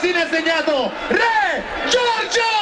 Alessina ha segnato Re Giorgio